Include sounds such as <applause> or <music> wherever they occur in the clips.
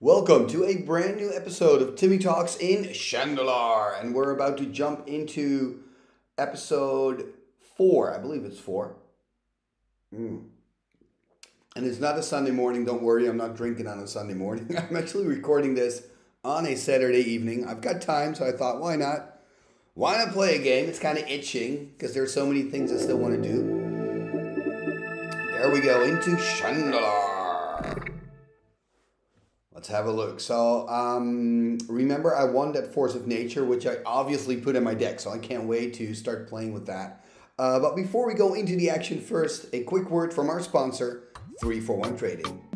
Welcome to a brand new episode of Timmy Talks in Shandalar, and we're about to jump into episode four. I believe it's four. Mm. And it's not a Sunday morning. Don't worry, I'm not drinking on a Sunday morning. <laughs> I'm actually recording this on a Saturday evening. I've got time, so I thought, why not? Why not play a game? It's kind of itching because there's so many things I still want to do. There we go into Shandalar. Let's have a look. So, um, remember, I won that Force of Nature, which I obviously put in my deck, so I can't wait to start playing with that. Uh, but before we go into the action, first, a quick word from our sponsor, 341 Trading.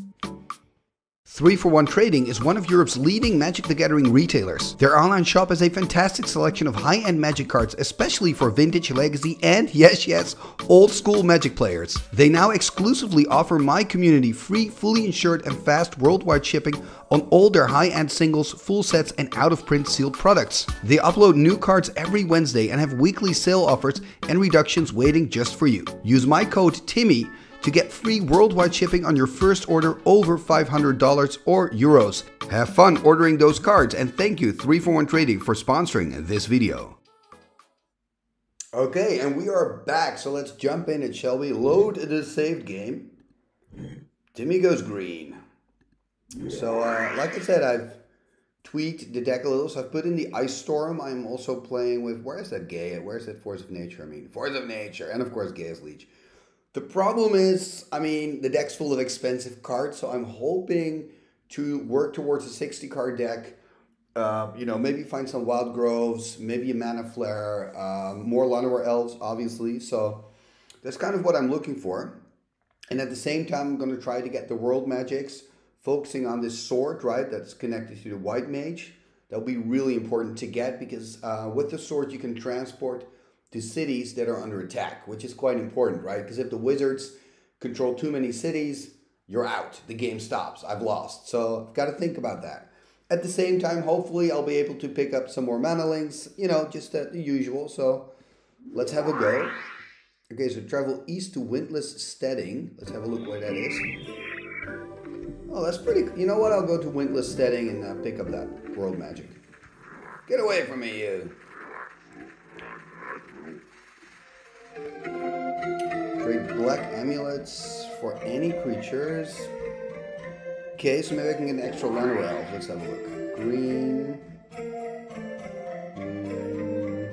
3 for 1 Trading is one of Europe's leading Magic the Gathering retailers. Their online shop has a fantastic selection of high end Magic cards, especially for vintage, legacy, and <laughs> yes, yes, old school Magic players. They now exclusively offer my community free, fully insured, and fast worldwide shipping on all their high end singles, full sets, and out of print sealed products. They upload new cards every Wednesday and have weekly sale offers and reductions waiting just for you. Use my code TIMMY to get free worldwide shipping on your first order over $500 or euros. Have fun ordering those cards and thank you 341 Trading for sponsoring this video. Okay, and we are back, so let's jump in it, shall we? Load the saved game. Timmy goes green. So, uh, like I said, I've tweaked the deck a little. So I've put in the Ice Storm. I'm also playing with, where is that Gay? Where's that Force of Nature? I mean, Force of Nature. And of course, Gaea's Liege. The problem is, I mean, the deck's full of expensive cards, so I'm hoping to work towards a 60 card deck. Uh, you know, maybe find some Wild Growths, maybe a Mana Flare, um, more Llanowar Elves, obviously. So that's kind of what I'm looking for. And at the same time, I'm going to try to get the World Magics, focusing on this sword, right, that's connected to the White Mage. That'll be really important to get because uh, with the sword, you can transport to cities that are under attack, which is quite important, right? Because if the wizards control too many cities, you're out. The game stops. I've lost. So I've got to think about that. At the same time, hopefully, I'll be able to pick up some more mana links, you know, just the usual. So let's have a go. Okay, so travel east to Windless Steading. Let's have a look where that is. Oh, that's pretty. You know what? I'll go to Windless Steading and uh, pick up that World Magic. Get away from me, you. Trade black amulets for any creatures. Okay, so maybe I can get an extra Llanowar Elf. Let's have a look. Green. Mm.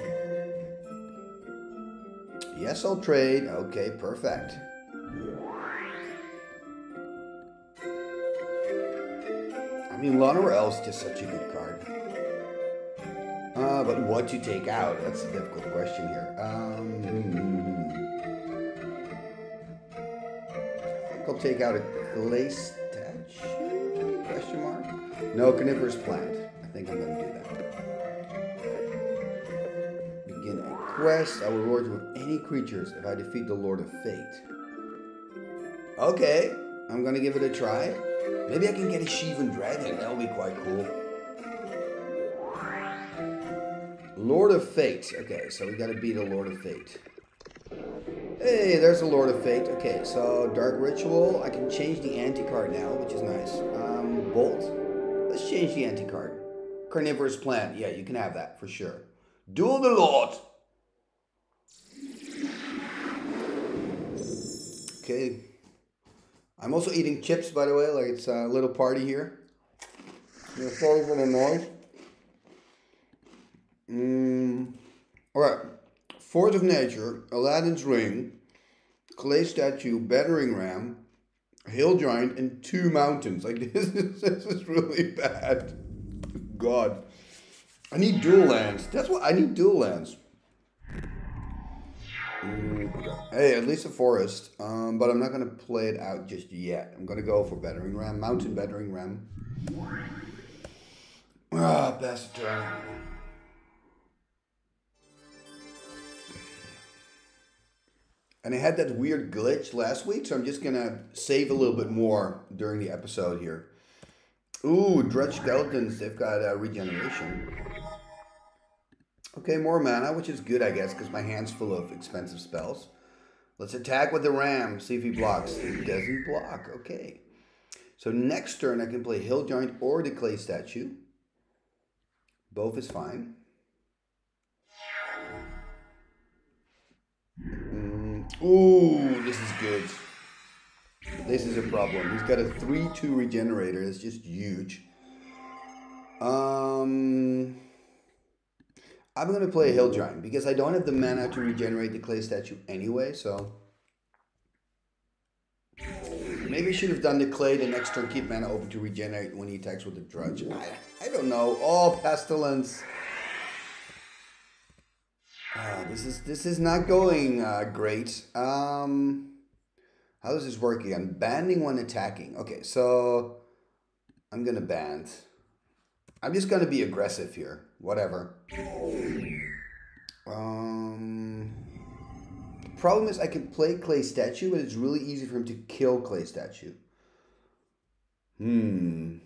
Yes, I'll trade. Okay, perfect. I mean, Elf is just such a good card. Uh, but what to take out? That's a difficult question here. Um, I'll take out a clay statue? Question mark? No, carnivorous plant. I think I'm going to do that. Begin a quest. I will reward you with any creatures if I defeat the Lord of Fate. Okay, I'm going to give it a try. Maybe I can get a Shivan Dragon. That'll be quite cool. Lord of Fate. Okay, so we gotta beat a Lord of Fate. Hey, there's the Lord of Fate. Okay, so Dark Ritual. I can change the ante-card now, which is nice. Um, Bolt. Let's change the ante-card. Carnivorous Plant. Yeah, you can have that for sure. Duel the Lord. Okay. I'm also eating chips, by the way, like it's a little party here. Sorry for the noise. Mm, all right. Force of Nature, Aladdin's Ring, Clay Statue, Battering Ram, Hill Giant, and two mountains. Like, <laughs> this is, this is really bad. God. I need dual lands. That's what I need dual lands. Hey, at least a forest. Um, but I'm not going to play it out just yet. I'm going to go for Battering Ram, Mountain Battering Ram. Ah, best turn. And I had that weird glitch last week, so I'm just gonna save a little bit more during the episode here. Ooh, Drudge Skeletons, they've got uh, regeneration. Okay, more mana, which is good, I guess, because my hand's full of expensive spells. Let's attack with the ram, see if he blocks. He doesn't block, okay. So next turn I can play Hill Giant or the Clay Statue. Both is fine. Ooh, this is good. This is a problem. He's got a 3-2 regenerator. It's just huge. Um, I'm going to play Hill Giant because I don't have the mana to regenerate the clay statue anyway, so... Maybe should have done the clay the next turn, keep mana open to regenerate when he attacks with the drudge. I, I don't know. Oh, pestilence. Uh, this is this is not going uh, great. Um, how is this working? I'm banning when attacking. Okay, so I'm gonna band. I'm just gonna be aggressive here. Whatever. Um, problem is I can play Clay Statue, but it's really easy for him to kill Clay Statue. Hmm.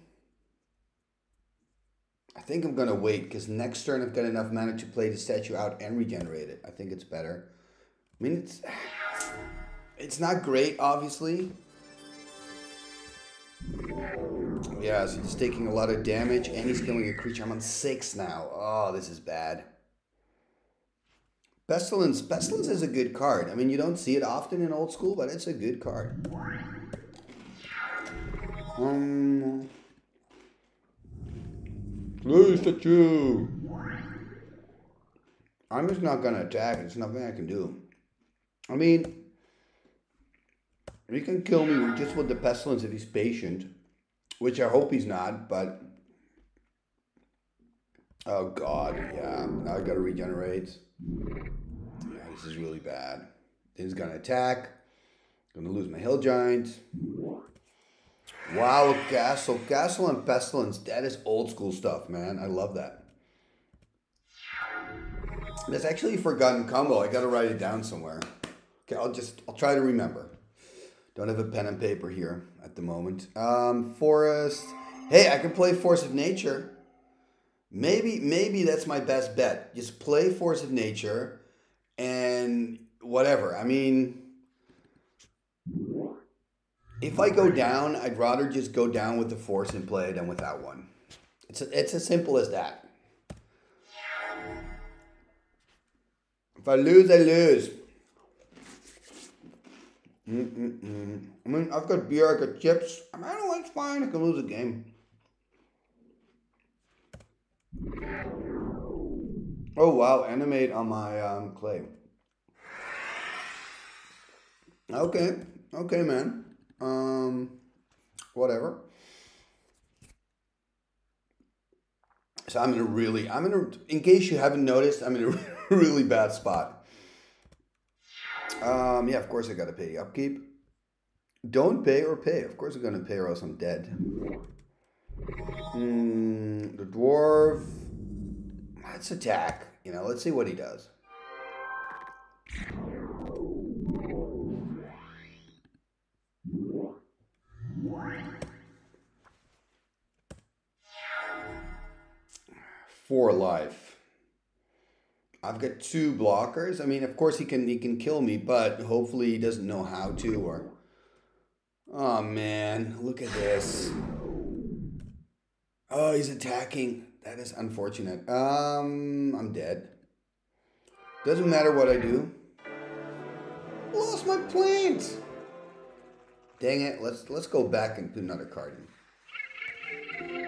I think I'm gonna wait because next turn I've got enough mana to play the statue out and regenerate it. I think it's better. I mean, it's <sighs> it's not great, obviously. Yeah, so he's taking a lot of damage and he's killing a creature. I'm on six now. Oh, this is bad. Pestilence. Pestilence is a good card. I mean, you don't see it often in old school, but it's a good card. Um, Please, you. I'm just not gonna attack. There's nothing I can do. I mean, he can kill me just with the pestilence if he's patient, which I hope he's not. But oh god, yeah, now I gotta regenerate. Yeah, this is really bad. He's gonna attack. Gonna lose my hill giant. Wow, castle, castle and pestilence. That is old school stuff, man. I love that. That's actually a forgotten combo. I gotta write it down somewhere. Okay, I'll just I'll try to remember. Don't have a pen and paper here at the moment. Um, forest. Hey, I can play Force of Nature. Maybe maybe that's my best bet. Just play Force of Nature and whatever. I mean, if I go down, I'd rather just go down with the force and play than without one. It's it's as simple as that. If I lose, I lose. Mm-mm-mm. I mean, I've got beer, I've got chips. I mean, I don't like fine. I can lose a game. Oh wow, animate on my um, clay. Okay, okay, man. Um, whatever. So I'm in a really, I'm in a, in case you haven't noticed, I'm in a <laughs> really bad spot. Um, yeah, of course I got to pay upkeep. Don't pay or pay. Of course I'm to pay or else I'm dead. Mm, the dwarf. Let's attack. You know, let's see what he does. Four life. I've got two blockers. I mean, of course he can he can kill me, but hopefully he doesn't know how to or Oh man, look at this. Oh, he's attacking. That is unfortunate. Um, I'm dead. Doesn't matter what I do. Lost my plant. Dang it. Let's let's go back and put another card in.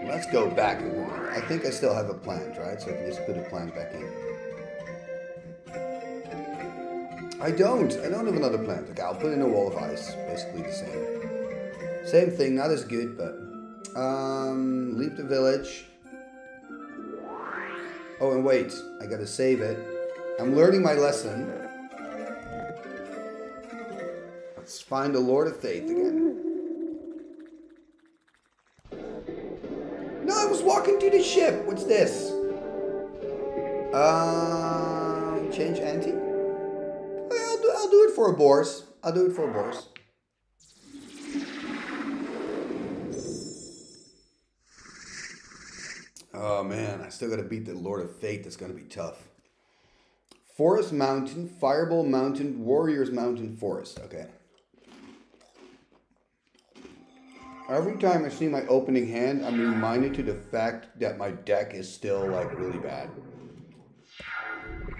Let's go back I think I still have a plant, right? So I can just put a plant back in. I don't. I don't have another plant. Okay, I'll put in a wall of ice. Basically the same. Same thing. Not as good, but um, leave the village. Oh, and wait. I gotta save it. I'm learning my lesson. Let's find the Lord of Faith again. This? Um, change ante. I'll do. I'll do it for a Boris. I'll do it for a Boris. Oh man, I still gotta beat the Lord of Fate. That's gonna be tough. Forest Mountain, Fireball Mountain, Warriors Mountain, Forest. Okay. Every time I see my opening hand, I'm reminded to the fact that my deck is still like really bad.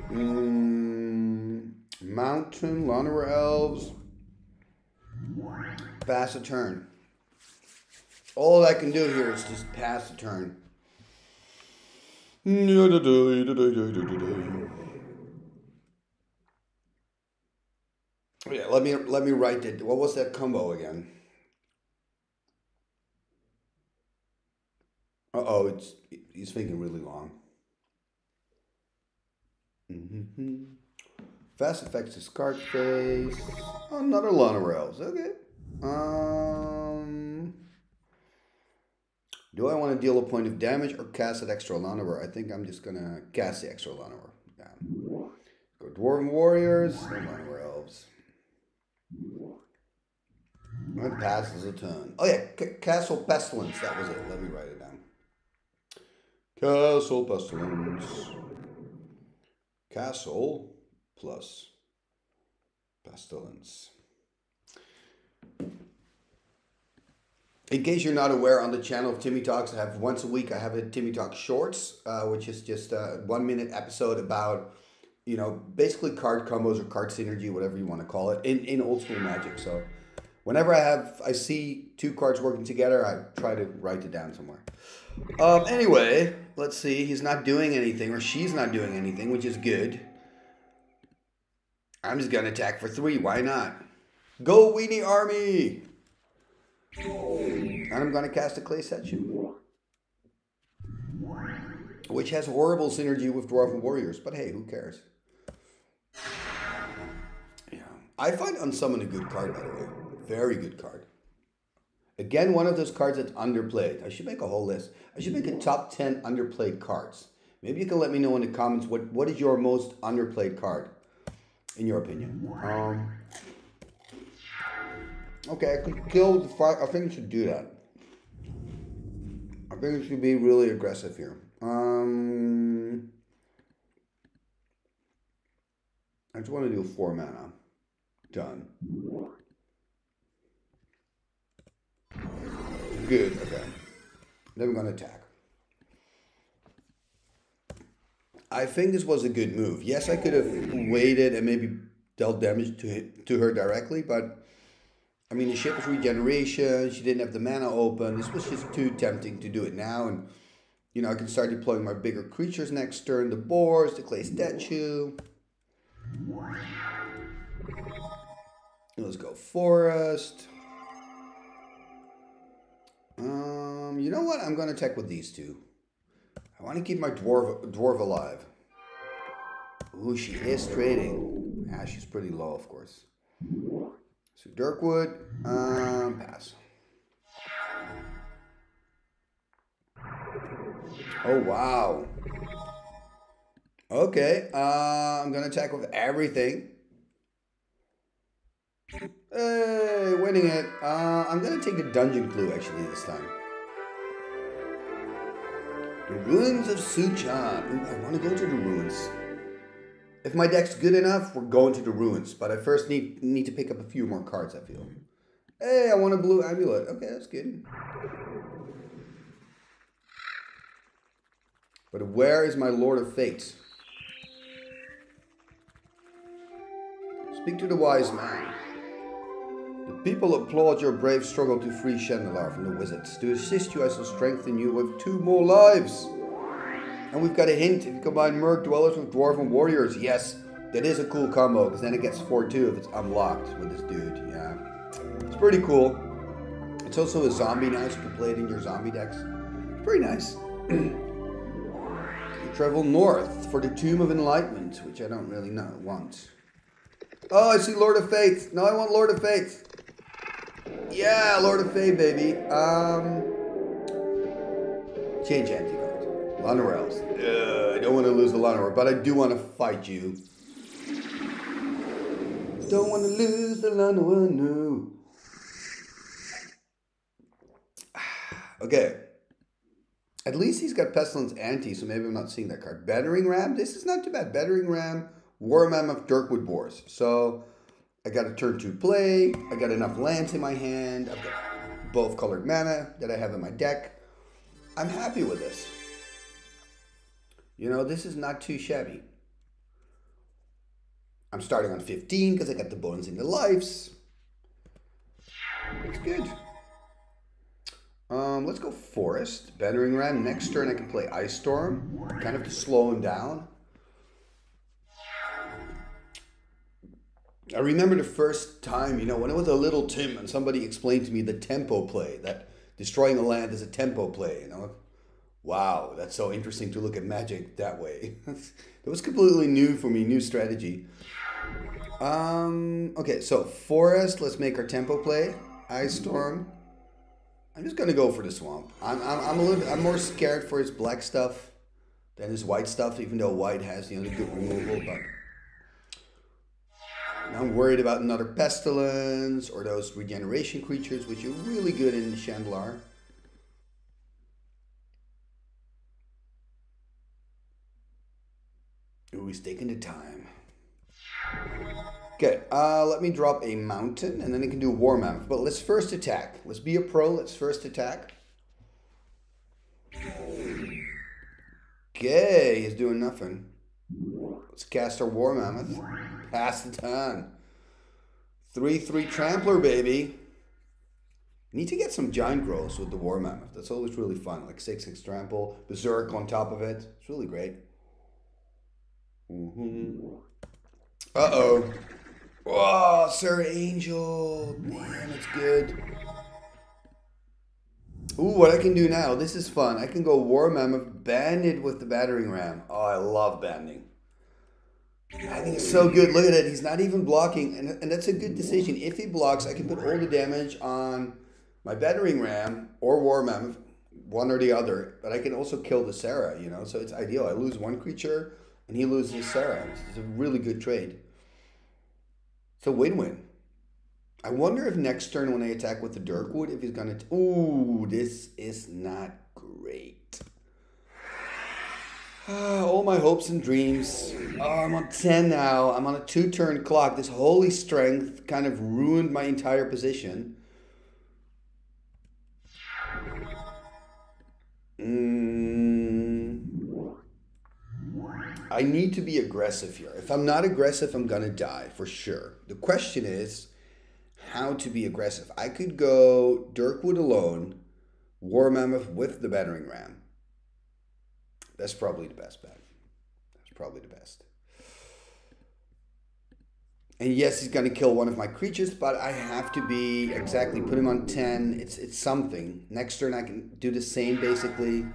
Mm, Mountain, Llanowar Elves. Pass a turn. All I can do here is just pass the turn. Yeah, let me let me write it. What was that combo again? Uh oh, it's he's thinking really long. Mm-hmm. Fast effects discard phase. Another Llanowar Elves. Okay. Um. Do I want to deal a point of damage or cast an extra Llanowar? I think I'm just gonna cast the extra Llanowar. Yeah. Go Dwarven Warriors and Llanowar Elves. And passes a turn. Oh yeah, C Castle Pestilence. That was it. Let me write it. Castle Pestilence. Castle plus Pestilence. In case you're not aware, on the channel of Timmy Talks, I have once a week I have a Timmy Talk Shorts, uh, which is just a one minute episode about, you know, basically card combos or card synergy, whatever you want to call it, in, in old school Magic. So, whenever I have I see two cards working together, I try to write it down somewhere. Um, anyway, let's see. He's not doing anything, or she's not doing anything, which is good. I'm just gonna attack for three. Why not? Go Weenie Army! And I'm to cast a Clay Statue. Which has horrible synergy with Dwarven Warriors, but hey, who cares? Yeah. I find Unsummon a good card, by the way. Very good card. Again, one of those cards that's underplayed. I should make a whole list. I should make a top 10 underplayed cards. Maybe you can let me know in the comments what, what is your most underplayed card, in your opinion. Um, Okay, I could kill the fire. I think I should do that. I think it should be really aggressive here. Um, I just want to do four mana. Done. Good, okay. Then we're going to attack. I think this was a good move. Yes, I could have waited and maybe dealt damage to, to her directly, but I mean, the ship was regeneration. She didn't have the mana open. This was just too tempting to do it now. And, you know, I can start deploying my bigger creatures next turn. The boars, the clay statue. Let's go forest. Um, you know what? I'm going to attack with these two. I want to keep my dwarf, dwarf alive. Ooh, she is trading. Ah, she's pretty low, of course. So Durkwood, um, pass. Oh, wow. Okay, uh, I'm going to attack with everything. Hey, winning it. Uh, I'm to take the Dungeon Clue, actually, this time. The Ruins of Suchan. Ooh, I want to go to the ruins. If my deck's good enough, we're going to the ruins. But I first need need to pick up a few more cards, I feel. Hey, I want a blue amulet. Okay, that's good. But where is my Lord of Fate? Speak to the wise man. The people applaud your brave struggle to free Shandalar from the wizards. To assist you, I shall strengthen you with two more lives. And we've got a hint, if you combine Murk Dwellers with Dwarven Warriors, yes, that is a cool combo, because then it gets 4-2 if it's unlocked with this dude, yeah. It's pretty cool. It's also a zombie now, so you can play it in your zombie decks. Pretty nice. <clears throat> travel north for the Tomb of Enlightenment, which I don't really know, want. Oh, I see Lord of Fate. No, I want Lord of Fate. Yeah, Lord of Fate, baby. Um, change ante Llanowar Elves. Uh, I don't want to lose the Llanowar, but I do want to fight you. Don't want to lose the Llanowar, no. okay. At least he's got Pestilence Ante, so maybe I'm not seeing that card. Battering Ram, this is not too bad. Battering Ram, War Mammoth, Durkwood Boars. So I got a turn two play. I got enough lands in my hand. I've got both colored mana that I have in my deck. I'm happy with this. You know, this is not too shabby. I'm starting on 15 because I got the bonus in the lives. Looks good. Um, let's go Forest. Battering Ram. Next turn I can play Ice Storm. Kind of to slow him down. I remember the first time, you know, when I was a little Tim and somebody explained to me the tempo play, that destroying a land is a tempo play, you know. Wow, that's so interesting to look at magic that way. <laughs> that was completely new for me, new strategy. Um, okay, so Forest, let's make our tempo play. Ice Storm. I'm just gonna go for the swamp. I'm, I'm, I'm a little I'm more scared for his black stuff than his white stuff, even though white has you know the good removal, but I'm worried about another pestilence or those regeneration creatures, which are really good in Shandalar. Ooh, he's taking the time. Okay, uh, let me drop a mountain and then I can do war mammoth. But let's first attack. Let's be a pro. Let's first attack. Okay, he's doing nothing. Let's cast our war mammoth. Pass the turn. 3-3 trampler, baby. Need to get some giant growths with the war mammoth. That's always really fun. Like 6-6 trample, berserk on top of it. It's really great. Mm -hmm. Uh-oh. Oh, Serra Angel. Man, it's good. Ooh, what I can do now. This is fun. I can go War Mammoth, banded with the Battering Ram. Oh, I love banding. Banding it's so good. Look at it. He's not even blocking. And, and that's a good decision. If he blocks, I can put all the damage on my Battering Ram or War Mammoth, one or the other. But I can also kill the Serra, you know. So it's ideal. I lose one creature and he loses Serra. It's a really good trade. It's a win-win. I wonder if next turn when I attack with the Durkwood, if he's gonna. Ooh, this is not great. <sighs> All my hopes and dreams. Oh, I'm on 10 now. I'm on a two turn clock. This holy strength kind of ruined my entire position. Mm. I need to be aggressive here. If I'm not aggressive, I'm going to die for sure. The question is how to be aggressive. I could go Durkwood alone, War Mammoth with the Battering Ram. That's probably the best bet. That's probably the best. And yes, he's going to kill one of my creatures, but I have to be exactly put him on 10. It's it's something. Next turn I can do the same basically.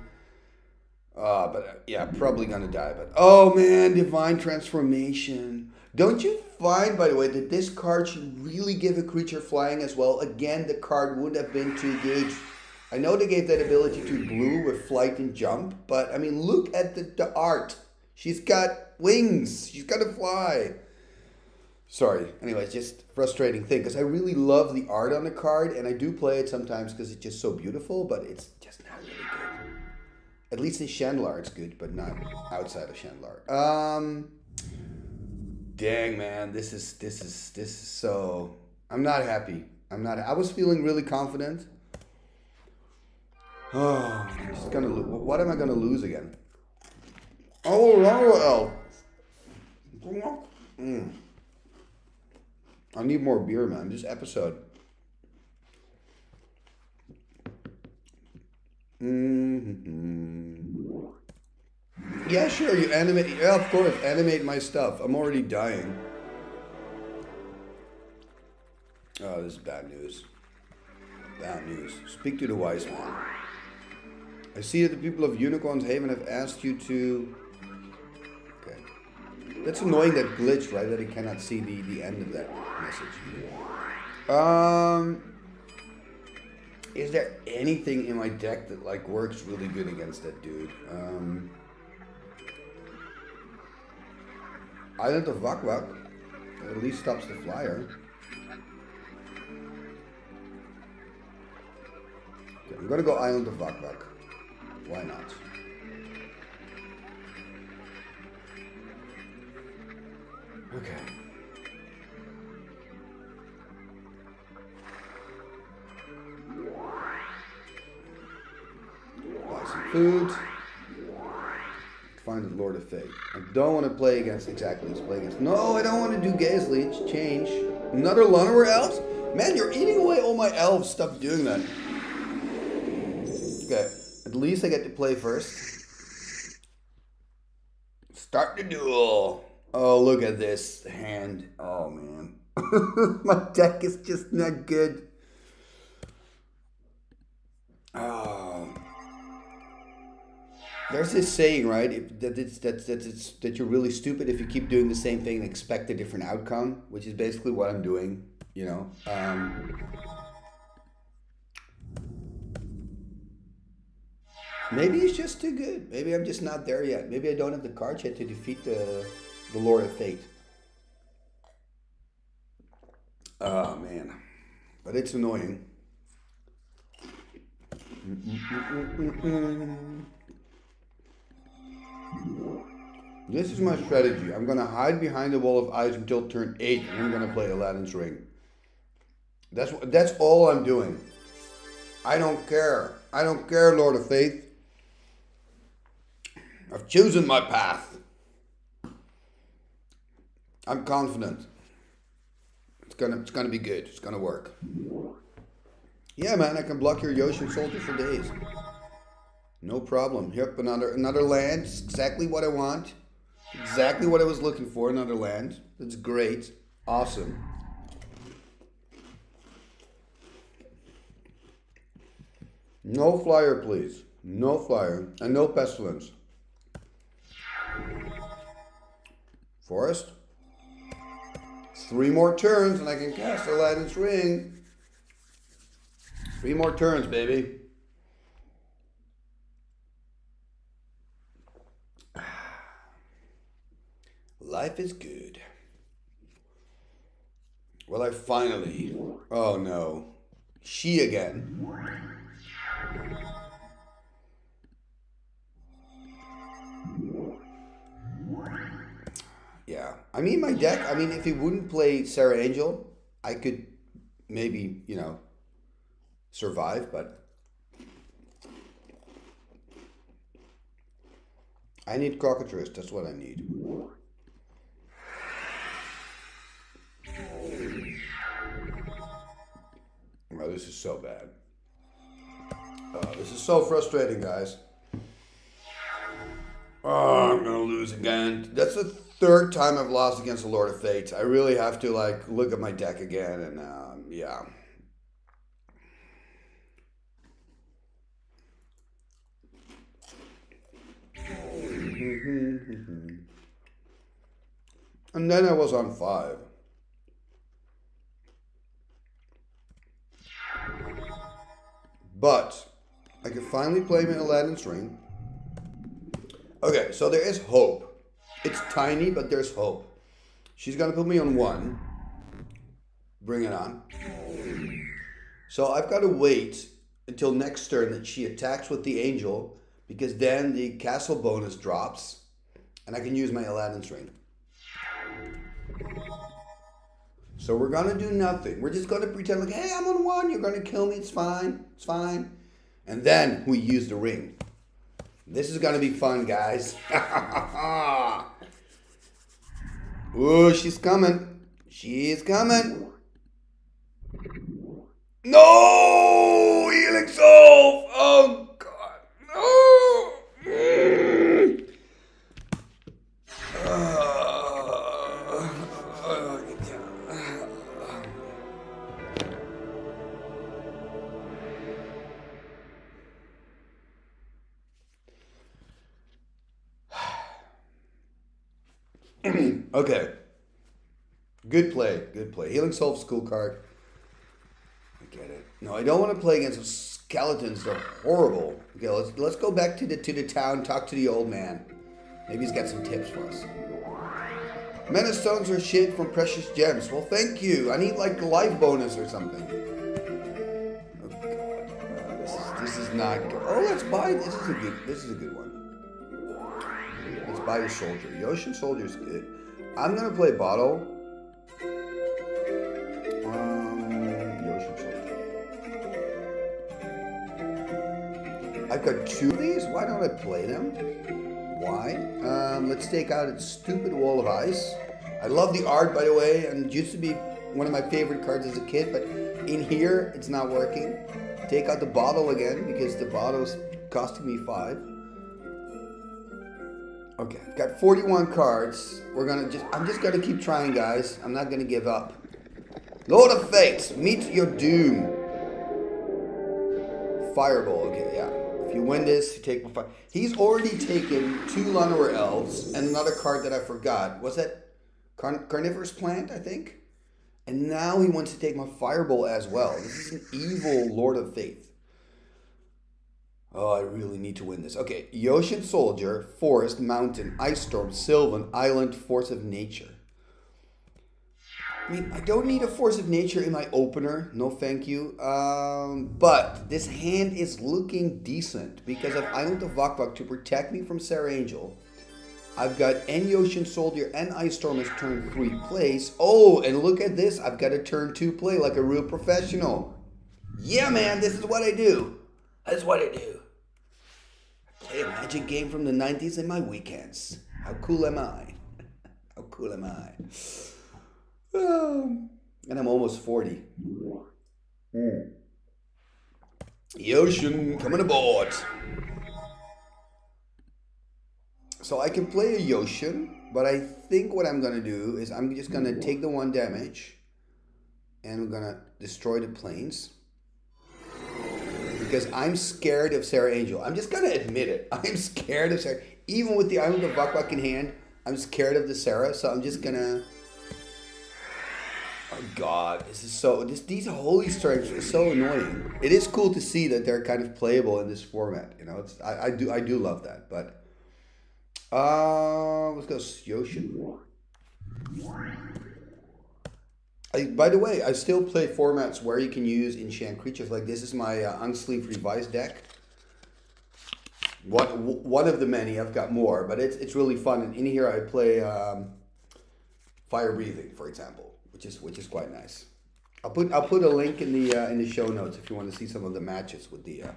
Uh, but uh, yeah, probably gonna die. But oh man, divine transformation. Don't you find, by the way, that this card should really give a creature flying as well? Again, the card would have been too good. I know they gave that ability to blue with flight and jump, but I mean, look at the, the art. She's got wings. She's gonna fly. Sorry. Anyway, just frustrating thing because I really love the art on the card, and I do play it sometimes because it's just so beautiful, but it's just not really good. At least in Shandalar it's good, but not outside of Shandalar. Um, dang man, this is this is this is so. I'm not happy. I'm not. I was feeling really confident. Oh, <sighs> I'm just gonna. What am I gonna lose again? Oh, Raoel. Mm. I need more beer, man. This episode. Mm-hmm. Yeah, sure. You animate. Yeah, of course. Animate my stuff. I'm already dying. Oh, this is bad news. Bad news. Speak to the wise man. I see that the people of Unicorn's Haven have asked you to. Okay. That's annoying. That glitch, right? That I cannot see the the end of that message. Um. Is there anything in my deck that like works really good against that dude? Um, Island of Wak Wak at least stops the flyer. Okay, I'm gonna go Island of Wak Wak. Why not? Okay. Buy some food. Find the Lord of Fate. I don't want to play against exactly this play against. No, I don't want to do Gaea's Liege. Change. Another Llanowar elves? Man, you're eating away all my elves. Stop doing that. At least I get to play first. Start the duel. Oh, look at this hand. Oh, man. <laughs> my deck is just not good. Oh. There's this saying, right? If, that it's that that it's that you're really stupid if you keep doing the same thing and expect a different outcome, which is basically what I'm doing. You know. Um, maybe he's just too good. Maybe I'm just not there yet. Maybe I don't have the cards yet to defeat the the Lord of Fate. Oh man, but it's annoying. This is my strategy. I'm gonna hide behind the wall of ice until turn eight, and I'm gonna play Aladdin's Ring. That's that's all I'm doing. I don't care. I don't care, Lord of Fate. I've chosen my path. I'm confident. It's gonna it's gonna be good. It's gonna work. Yeah, man, I can block your Yotian soldier for days. No problem. Yep, another another land. It's exactly what I want. Exactly what I was looking for. Another land. That's great. Awesome. No flyer, please. No flyer. And no pestilence. Forest. Three more turns and I can cast Aladdin's ring. Three more turns, baby. Life is good. Well, I finally. Oh no. She again. I mean, my deck, I mean, if he wouldn't play Serra Angel, I could maybe, you know, survive, but I need Cockatrice. That's what I need. Oh, this is so bad. Oh, this is so frustrating, guys. Oh, I'm gonna lose again. That's the third time I've lost against the Lord of Fate. I really have to like look at my deck again, and um, yeah. <laughs> and then I was on five. But I can finally play my Aladdin's Ring. Okay, so there is hope. It's tiny, but there's hope. She's gonna put me on one. Bring it on. So I've got to wait until next turn that she attacks with the angel, because then the castle bonus drops, and I can use my Aladdin's ring. So we're gonna do nothing. We're just gonna pretend like, hey, I'm on one. You're gonna kill me. It's fine. It's fine. And then we use the ring. This is gonna be fun, guys. <laughs> Ooh, she's coming. She's coming. No! Healing Salve! Oh, God. No! Okay. Good play. Good play. Healing Salve school card. I get it. No, I don't want to play against skeletons. They're horrible. Okay, let's let's go back to the to the town, talk to the old man. Maybe he's got some tips for us. Mana stones are shaped from precious gems. Well, thank you. I need like a life bonus or something. Oh. Uh, this, is, not good. Oh, let's buy. This is a good. This is a good one. Let's buy the soldier. Yotian soldier's good. I'm gonna play bottle. Um, I've got two of these. Why don't I play them? Why? Um, let's take out its stupid wall of ice. I love the art, by the way, and used to be one of my favorite cards as a kid, but in here, it's not working. Take out the bottle again, because the bottle's costing me five. Okay, I've got 41 cards. We're gonna just, I'm just gonna keep trying, guys. I'm not gonna give up. Lord of Fate, meet your doom. Fireball, okay, yeah. If you win this, you take fire. He's already taken two Llanowar Elves and another card that I forgot. Was that Carn Carnivorous Plant, I think? And now he wants to take my Fireball as well. This is an evil Lord of Faith. Oh, I really need to win this. Okay, Yotian Soldier, Forest, Mountain, Ice Storm, Sylvan, Island, Force of Nature. I mean, I don't need a Force of Nature in my opener. No, thank you. Um, but this hand is looking decent because of Island of Wak Wak to protect me from Serra Angel. I've got any Ocean Soldier and Ice Storm as turn 3 plays. Oh, and look at this. I've got a turn 2 play like a real professional. Yeah, man, this is what I do. That's what I do. Play a magic game from the 90s in my weekends. How cool am I? <laughs> How cool am I? Um, <sighs> and I'm almost 40. Mm. Yotian coming aboard. So I can play a Yotian, but I think what I'm to do is I'm just to take the one damage and I'm to destroy the planes. Because I'm scared of Serra Angel. I'm just to admit it. <laughs> I'm scared of Serra. Even with the Island of Wak Wak in hand, I'm scared of the Serra. so I'm just to Oh God, this is so. This, these holy strikes are so annoying. It is cool to see that they're kind of playable in this format. You know, it's I, I do I do love that. But uh, let's go Yotian. I, by the way, I still play formats where you can use enchant creatures. Like this is my uh, unsleeved revised deck. One one of the many. I've got more, but it's it's really fun. And in here, I play um, fire breathing, for example which is which is quite nice. I'll put I'll put a link in the uh, in the show notes if you want to see some of the matches with the uh,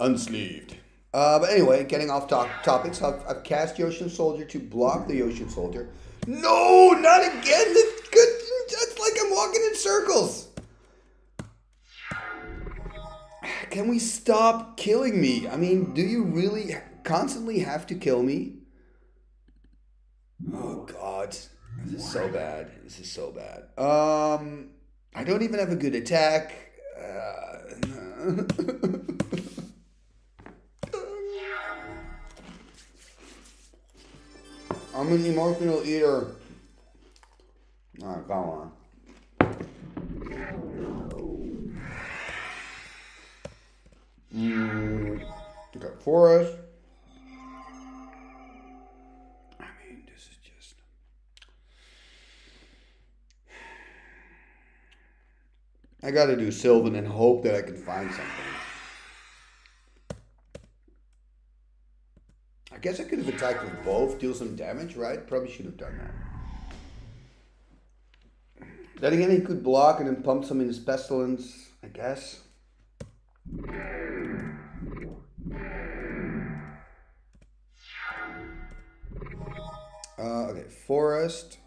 unsleeved. Uh, but anyway, getting off to- topics, I've, I've cast Yotian Soldier to block the Yotian Soldier. No, not again! Good. Walking in circles. Can we stop killing me? I mean, do you really constantly have to kill me? Oh God. This is so bad. This is so bad. Um, I don't even have a good attack. Uh, <laughs> I'm an emotional eater. Alright, come on. Mm, okay, forest. I mean, this is just. I got to do Sylvan and hope that I can find something. I guess I could have attacked with both, deal some damage, right? Probably should have done that. Then again, he could block and then pump some in his pestilence, I guess. Uh, okay, forest.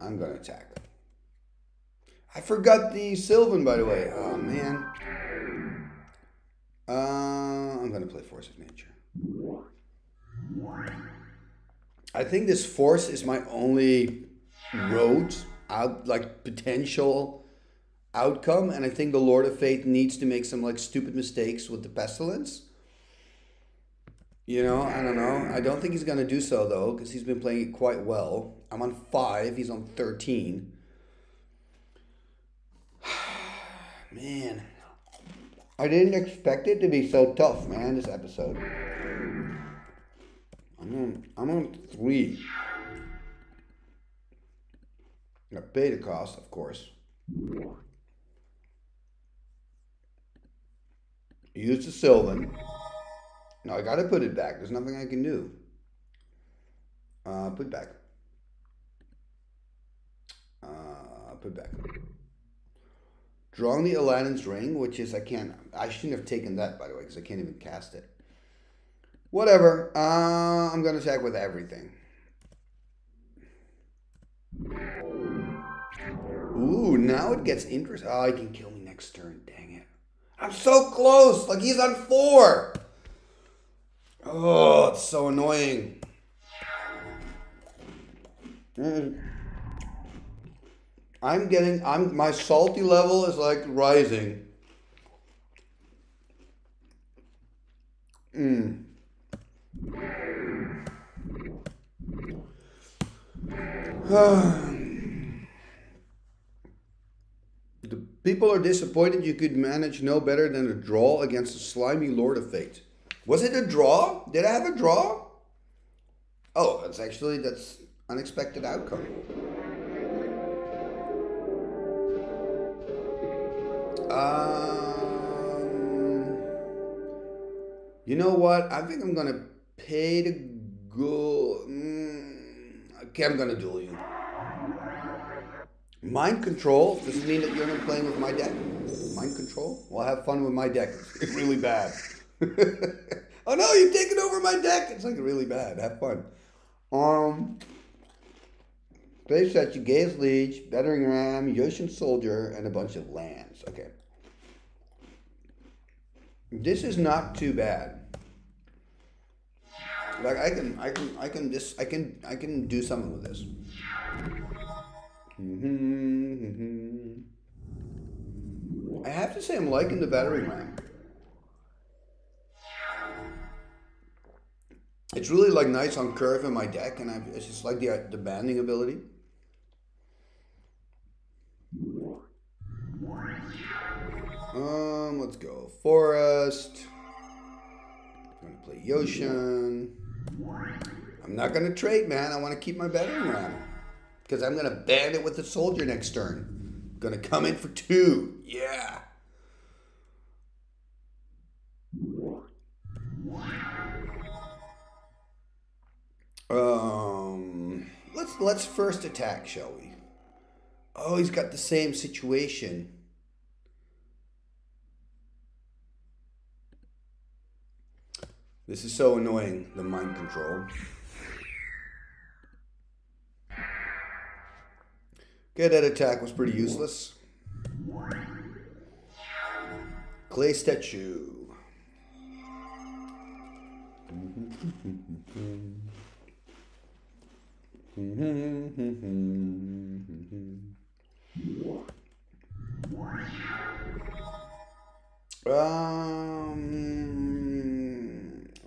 I'm gonna attack. I forgot the Sylvan, by the way. Oh, man. Uh, I'm to play Force of Nature. I think this Force is my only road out, like, potential outcome. And I think the Lord of Fate needs to make some, like, stupid mistakes with the Pestilence. You know, I don't know. I don't think he's to do so, though, because he's been playing it quite well. I'm on 5. He's on 13. <sighs> Man, I didn't expect it to be so tough, man, this episode. I'm on, I'm on three. I pay the cost, of course. Use the Sylvan. No, I gotta put it back. There's nothing I can do. Uh, put back. Uh, put back. Drawing the Aladdin's ring, which is I can't. I shouldn't have taken that by the way, because I can't even cast it. Whatever. Uh, I'm gonna attack with everything. Ooh, now it gets interesting. Oh, he can kill me next turn. Dang it. I'm so close. Like he's on four. Oh, it's so annoying. Mm. I'm getting I'm my salty level is like rising. Mm. <sighs> <sighs> the people are disappointed you could manage no better than a draw against a slimy Lord of Faith. Was it a draw? Did I have a draw? Oh, that's actually that's unexpected outcome. Um, you know what? I think I'm gonna pay to go. Mm, okay, I'm gonna duel you. Mind control? Does it mean that you're not playing with my deck? Mind control? Well, have fun with my deck. It's really bad. <laughs> oh no, you're taking over my deck. It's like really bad. Have fun. Um, Play set you Gaea's Liege, Battering Ram, Yotian Soldier, and a bunch of lands. Okay. This is not too bad. Like I can, I can, I can just, I can, I can do something with this. Mm-hmm, mm-hmm. I have to say, I'm liking the battery ram. It's really like nice on curve in my deck, and I, it's just like the uh, the banding ability. Um, let's go forest. I'm gonna play Yotian. I'm not gonna trade, man. I want to keep my battery ram because I'm gonna ban it with the soldier next turn. Gonna come in for two. Yeah. Um, let's let's first attack, shall we? Oh, he's got the same situation. This is so annoying, the mind control. Okay, that attack was pretty useless. Clay statue. Um,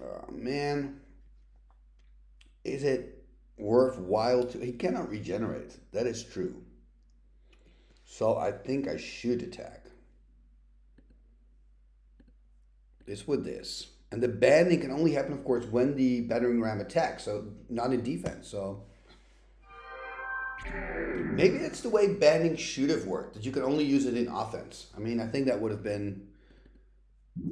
oh man, is it worthwhile to? He cannot regenerate. That is true. So I think I should attack. This with this. And the banding can only happen, of course, when the battering ram attacks, so not in defense. So maybe that's the way banding should have worked, that you could only use it in offense. I mean, I think that would have been,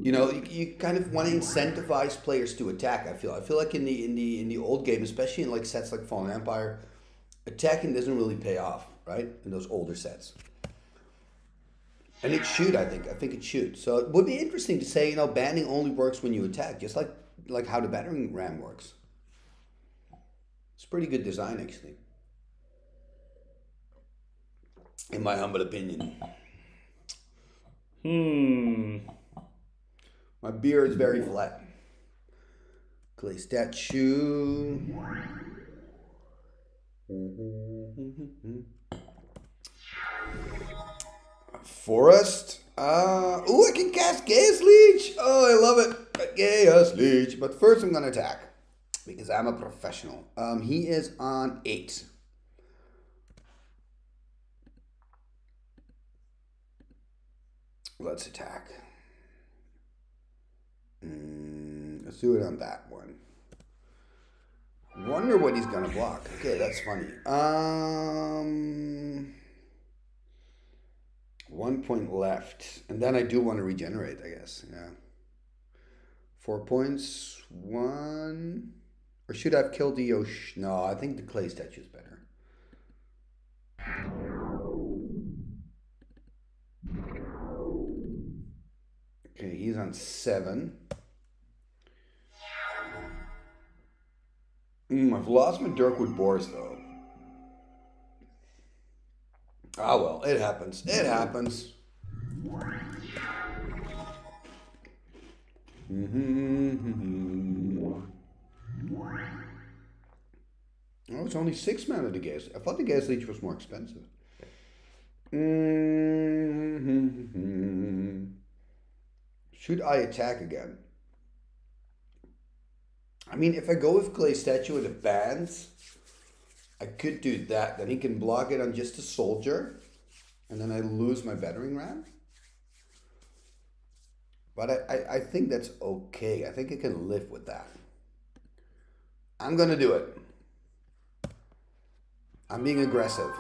you know, you, you kind of want to incentivize players to attack. I feel. I feel like in the in the in the old game, especially in like sets like Fallen Empire, attacking doesn't really pay off, right? In those older sets. And it should, I think. I think it should. So it would be interesting to say, you know, banding only works when you attack, just like like how the battering ram works. It's pretty good design, actually. In my humble opinion. Hmm. My beer is very flat. Clay statue. Forest. Uh, oh, I can cast Gaea's Liege. Oh, I love it. Gaea's Liege. But first I'm going to attack because I'm a professional. Um, he is on 8. Let's attack. Mm, let's do it on that one. Wonder what he's gonna block. Okay, that's funny. Um, one point left, and then I do want to regenerate. I guess. Yeah. Four points. One. Or should I have killed the Yosh? No, I think the clay statue is better. Okay, he's on seven. Mm, I've lost my Durkwood Boars though. Ah well, it happens. It happens. Mm-hmm. Oh, it's only six mana to gas. I thought the Gaea's Liege was more expensive. Mm-hmm. Should I attack again? I mean, if I go with Clay Statue with the bands, I could do that. Then he can block it on just a soldier, and then I lose my battering ram. But I, I, I think that's okay. I think I can live with that. I'm going to do it. I'm being aggressive.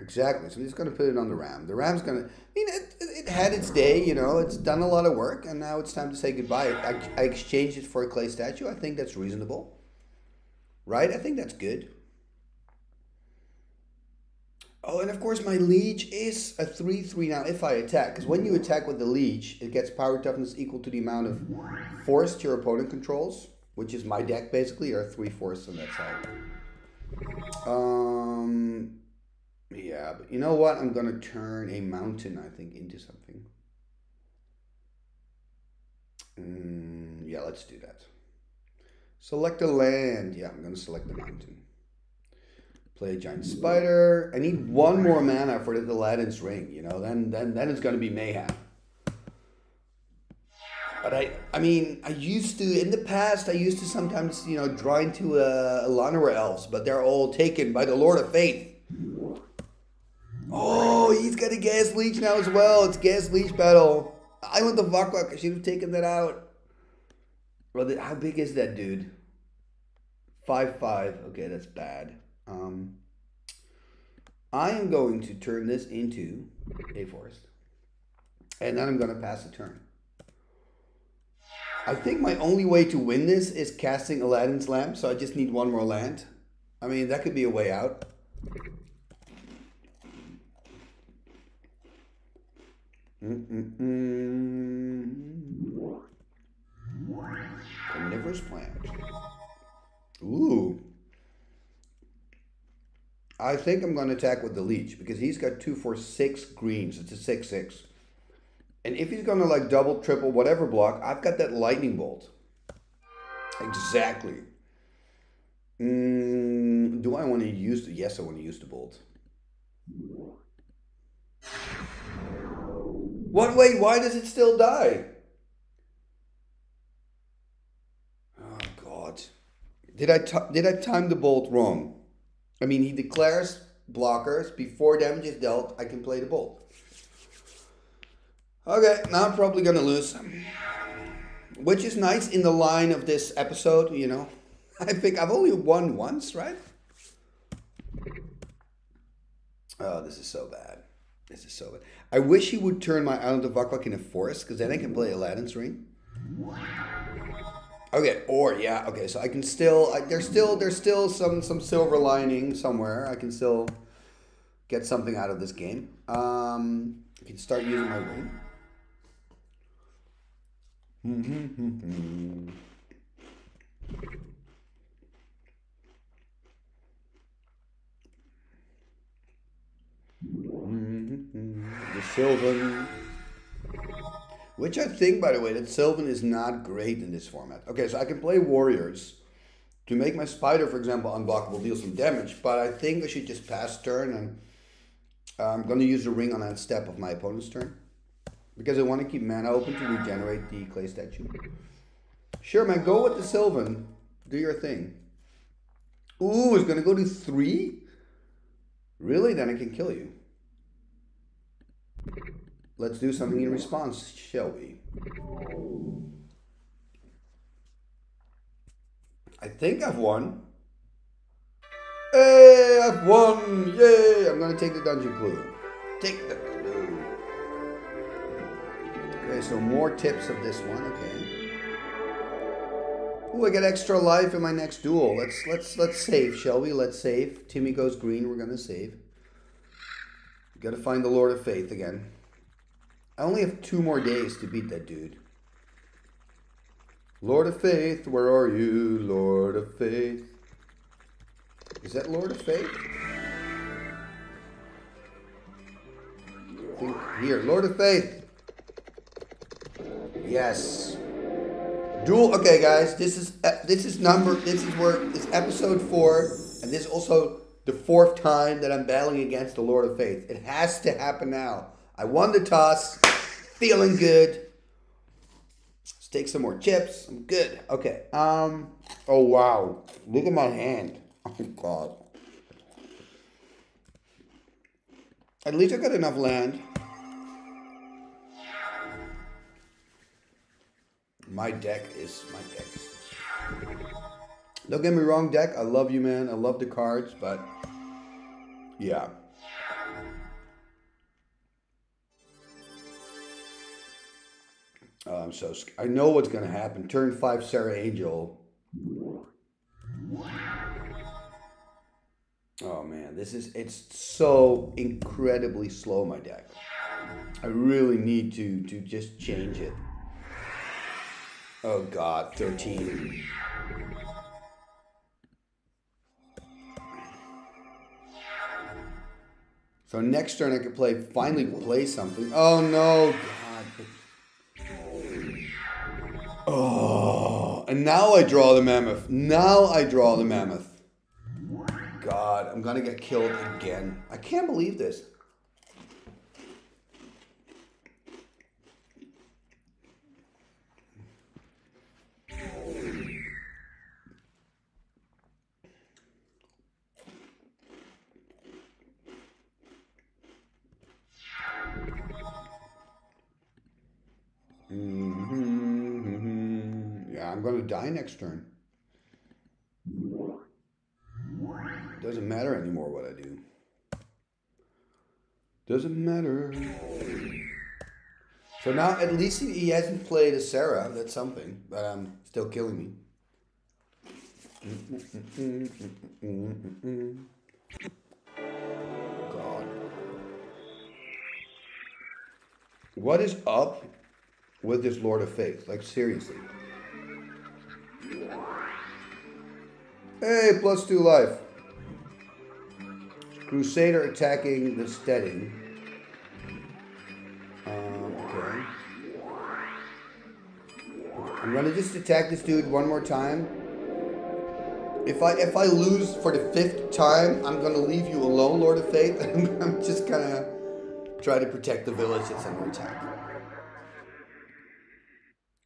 Exactly. So he's going to put it on the ram. The ram's going to. I mean, it, it had its day, you know, it's done a lot of work, and now it's time to say goodbye. I, I exchanged it for a clay statue. I think that's reasonable. Right? I think that's good. Oh, and of course, my Liege is a 3 3 now if I attack. Because when you attack with the Liege, it gets power toughness equal to the amount of force your opponent controls, which is my deck basically, or 3 force on that side. Um, yeah, but you know what? I'm going to turn a mountain, I think, into something. Mm, yeah, let's do that. Select a land. Yeah, I'm going to select the mountain. Play a giant spider. I need one more mana for the Aladdin's ring, you know, then then then it's gonna be mayhem. But I I mean I used to in the past I used to sometimes, you know, draw into uh, a, a Llanowar elves, but they're all taken by the Lord of Faith. Oh, he's got a Gaea's Liege now as well. It's Gaea's Liege battle. Island the Wak Wak. I should have taken that out. Well, how big is that dude? Five five. Okay, that's bad. Um, I am going to turn this into a forest. And then I'm going to pass a turn. I think my only way to win this is casting Aladdin's Lamp, so I just need one more land. I mean, that could be a way out. Mm-mm-mm. Carnivorous plant. Ooh. I think I'm going to attack with the Liege because he's got two for six greens. It's a six six, and if he's going to like double, triple, whatever block, I've got that lightning bolt. Exactly. Mm, do I want to use the? Yes, I want to use the bolt. What? Wait, why does it still die? Oh God! Did I did I time the bolt wrong? I mean, he declares blockers before damage is dealt. I can play the bolt. Okay, now I'm probably gonna lose, which is nice in the line of this episode. You know, <laughs> I think I've only won once, right? Oh, this is so bad. This is so bad. I wish he would turn my Island of Wak Wak into a forest, because then I can play Aladdin's Ring. Okay, or yeah, okay. So I can still, I, there's still, there's still some some silver lining somewhere. I can still get something out of this game. Um, I can start using my ring. <laughs> the Sylvan. Which I think, by the way, that Sylvan is not great in this format. Okay, so I can play Warriors to make my Spider, for example, unblockable, deal some damage, but I think I should just pass turn and I'm going to use the ring on that step of my opponent's turn. Because I want to keep mana open to regenerate the clay statue. Sure, man, go with the Sylvan. Do your thing. Ooh, it's going to go to three? Really? Then I can kill you. Let's do something in response, shall we? I think I've won. Hey, I've won! Yay! I'm gonna take the dungeon clue. Take the clue. Okay, so more tips of this one. Okay. Ooh, I get extra life in my next duel. Let's let's let's save, shall we? Let's save. Timmy goes green. We're gonna save. Got to find the Lord of Faith again. I only have two more days to beat that dude. Lord of Faith, where are you, Lord of Faith? Is that Lord of Faith? Think here, Lord of Faith. Yes. Duel. Okay, guys, this is uh, this is number. This is where this episode four, and this is also the fourth time that I'm battling against the Lord of Faith. It has to happen now. I won the toss, feeling good. Let's take some more chips. I'm good. Okay. Um. Oh wow! Look at my hand. Oh god. At least I got enough land. My deck is my deck. Don't get me wrong, deck. I love you, man. I love the cards, but yeah. I'm so. I know what's gonna happen. Turn five, Serra Angel. Oh man, this is it's so incredibly slow my deck. I really need to to just change it. Oh god, 13. So next turn I could play finally play something. Oh no, god. Oh, and now I draw the mammoth. Now I draw the mammoth. God, I'm gonna get killed again. I can't believe this. Mm-hmm. I'm gonna die next turn. Doesn't matter anymore what I do. Doesn't matter. So now at least he, hasn't played a Serra. That's something, but um, still killing me. God. What is up with this Lord of Faith? Like seriously. Hey, plus two life. Crusader attacking the steading. Um, okay. I'm gonna just attack this dude one more time. If I if I lose for the fifth time, I'm gonna leave you alone, Lord of Faith. <laughs> I'm just gonna try to protect the village that's under attack.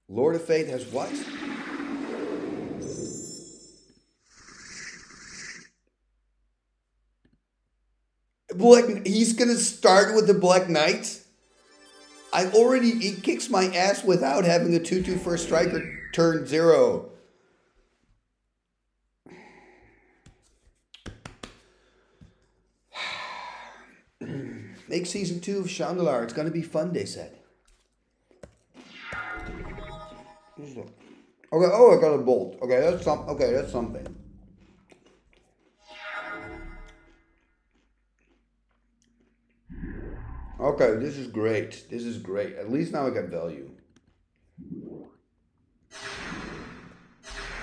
Lord of Faith has what? Black, he's gonna start with the Black Knight. I already he kicks my ass without having a 2-2 first striker turn zero. <sighs> Make season two of Shandalar. It's gonna be fun, they said. Okay, oh I got a bolt. Okay, that's some okay, that's something. Okay, this is great. This is great. At least now I got value.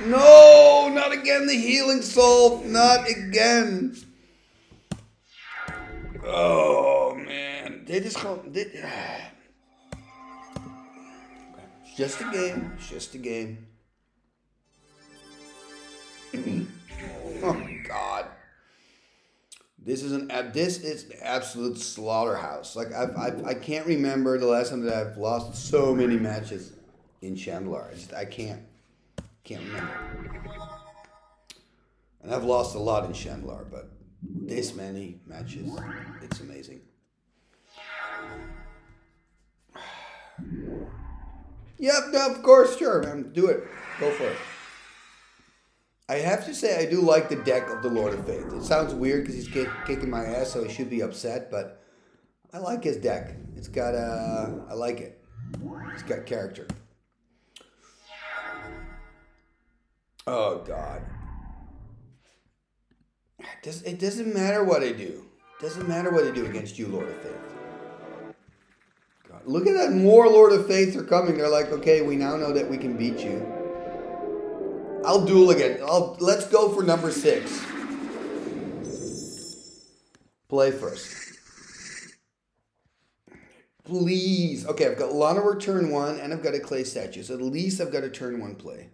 No, not again. The healing salve. Not again. Oh man, they just go. They, it's <sighs> just a game. It's just a game. This is an this is an absolute slaughterhouse. Like I've, I've I can't remember the last time that I've lost so many matches in Shandalar. I just I can't can't remember. And I've lost a lot in Shandalar, but this many matches, it's amazing. <sighs> Yep, no, of course, sure, man. Do it. Go for it. I have to say, I do like the deck of the Lord of Faith. It sounds weird because he's kick, kicking my ass, so he should be upset, but I like his deck. It's got, uh, I like it. It's got character. Oh, God. It, does, it doesn't matter what I do. It doesn't matter what I do against you, Lord of Faith. God, Look at that. More Lord of Faith are coming. They're like, okay, we now know that we can beat you. I'll duel again. I'll let's go for number six. Play first. Please. Okay, I've got Llanowar turn one, and I've got a clay statue. So at least I've got a turn one play.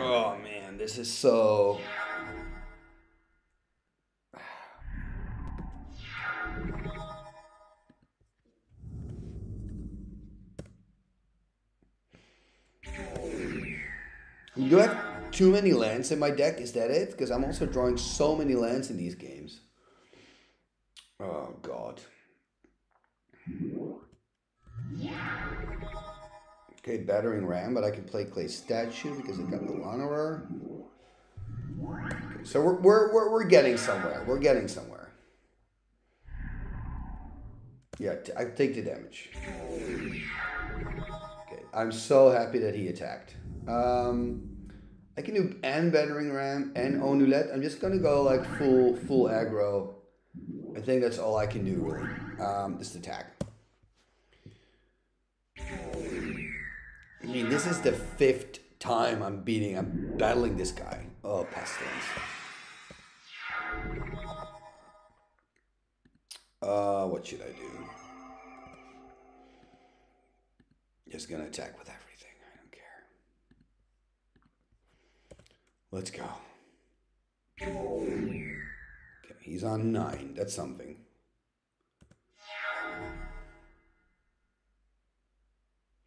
Oh man, this is so. I have too many lands in my deck? Is that it? Because I'm also drawing so many lands in these games. Oh, God. Okay, Battering Ram, but I can play Clay Statue because it got the Llanowar. Okay, so we're, we're, we're, we're getting somewhere. We're getting somewhere. Yeah, I take the damage. I'm so happy that he attacked. Um, I can do and Battering Ram and Onulet. I'm just gonna go like full full aggro. I think that's all I can do really. Um, just attack. I mean, this is the fifth time I'm beating, I'm battling this guy. Oh, pestilence. Uh, what should I do? Just gonna attack with everything. I don't care. Let's go. Okay, he's on nine. That's something.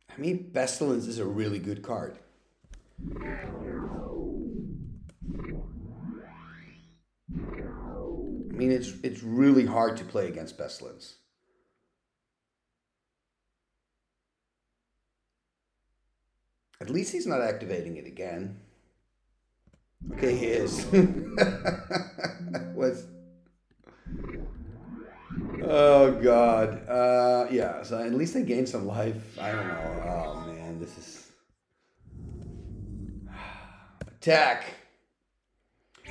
I mean, Pestilence is a really good card. I mean, it's it's really hard to play against Pestilence. At least he's not activating it again. Okay, he is. <laughs> Was. Oh God. Uh, yeah. So at least I gained some life. I don't know. Oh man, this is attack.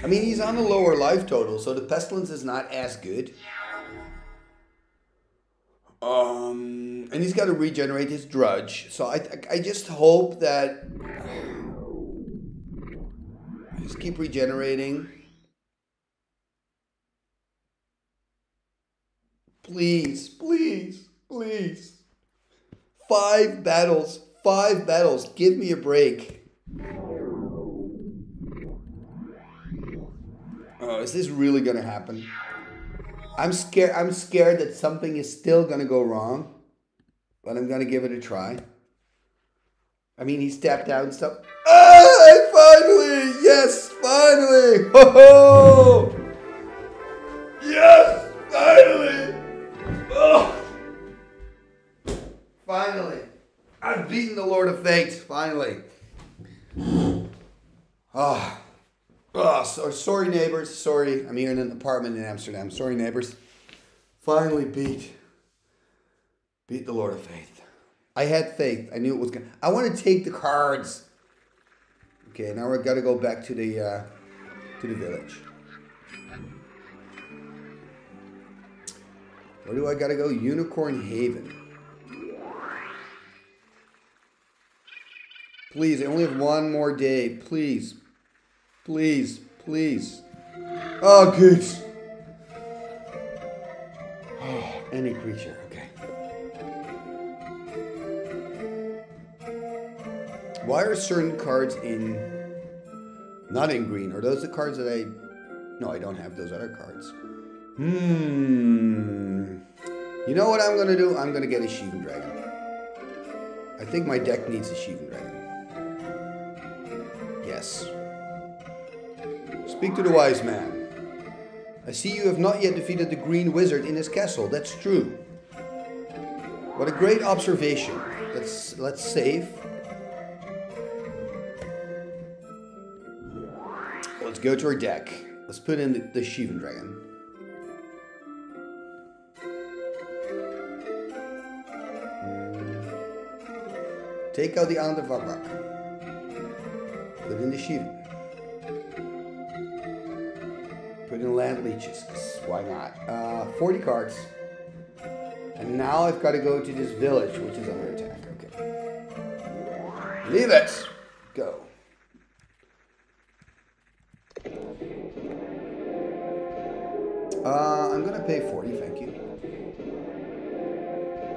I mean, he's on a lower life total, so the pestilence is not as good. Um, and he's got to regenerate his drudge. So I, I just hope that just keep regenerating. Please, please, please. Five battles, five battles. Give me a break. Oh, is this really gonna happen? I'm scared. I'm scared that something is still gonna go wrong, but I'm gonna give it a try. I mean, he stepped out and stuff. Ah, finally! Yes, finally! Ho ho! Yes, finally! Oh! Finally! I've beaten the Lord of Faith. Finally. Ah. Oh. Oh, so, sorry, neighbors. Sorry, I'm here in an apartment in Amsterdam. Sorry, neighbors. Finally beat, beat the Lord of Faith. I had faith. I knew it was gonna. I want to take the cards. Okay, now we're gotta go back to the uh, to the village. Where do I gotta go? Unicorn Haven. Please, I only have one more day. Please, Please, please. Oh, good. Oh, <sighs> any creature, okay. Why are certain cards in, not in green? Are those the cards that I, no, I don't have those other cards. Hmm. You know what I'm going to do? I'm going to get a Shivan Dragon. I think my deck needs a Shivan Dragon. Yes. Speak to the wise man. I see you have not yet defeated the green wizard in his castle. That's true. What a great observation. Let's let's save. Let's go to our deck. Let's put in the, the Shivan Dragon. Take out the Wak Wak. Put in the Shivan. Put in land leeches, why not? Uh, 40 cards. And now I've got to go to this village, which is under attack. Okay. Leave it. Go. Uh, I'm gonna pay 40, thank you.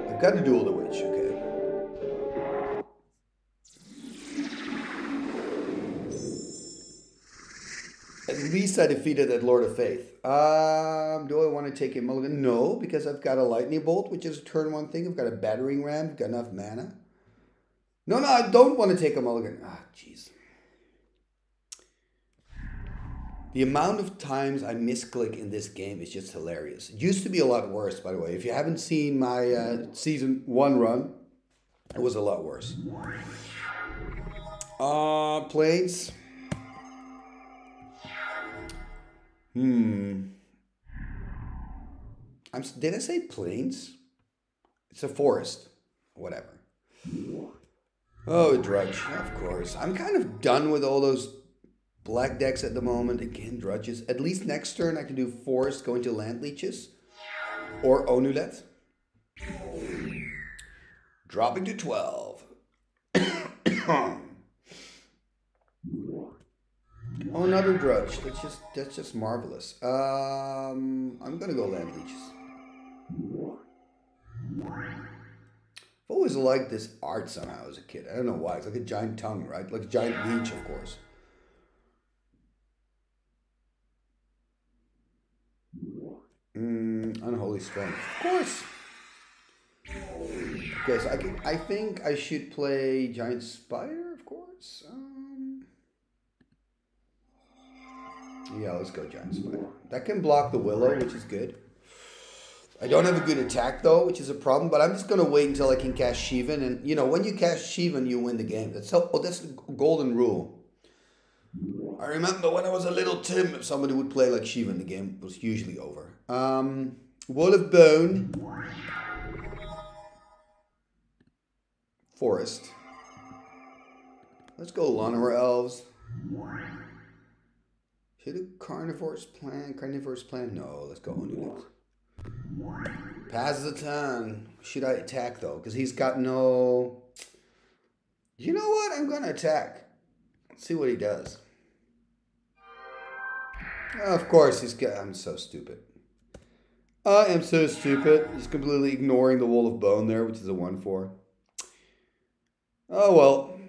I've got to duel the witch, okay. Least I defeated that Lord of Faith. Um, do I want to take a mulligan? No, because I've got a lightning bolt, which is a turn one thing. I've got a battering ram. Got enough mana. No, no, I don't want to take a mulligan. Ah, jeez. The amount of times I misclick in this game is just hilarious. It used to be a lot worse, by the way. If you haven't seen my uh, season one run, it was a lot worse. Uh, planes. Hmm. I'm, did I say plains? It's a forest. Whatever. Oh, Drudge, of course. I'm kind of done with all those black decks at the moment. Again, Drudges. At least next turn I can do Forest, go into Land Leeches. Or Onulet. Dropping to 12. <coughs> <coughs> Oh, another drudge. That's just that's just marvelous. Um, I'm gonna go land leeches. I've always liked this art somehow as a kid. I don't know why. It's like a giant tongue, right? Like a giant leech, of course. Mm, unholy strength, of course. Okay, so I, can, I think I should play giant spider, of course. Um, yeah, let's go Giant Spider. That can block the Willow, which is good. I don't have a good attack though, which is a problem. But I'm just gonna wait until I can cast Shivan, and you know when you cast Shivan, you win the game. That's so. Oh, that's the golden rule. I remember when I was a little Tim, if somebody would play like Shivan, the game was usually over. Um, Wall of Bone, Forest. Let's go Llanowar Elves. Should a carnivorous plan? Carnivorous plan? No, let's go on Onulet. Pass the turn. Should I attack though? Because he's got no. You know what? I'm gonna attack. Let's see what he does. Of course, he's got. I'm so stupid. I am so stupid. He's completely ignoring the wall of bone there, which is a 1 4. Oh well.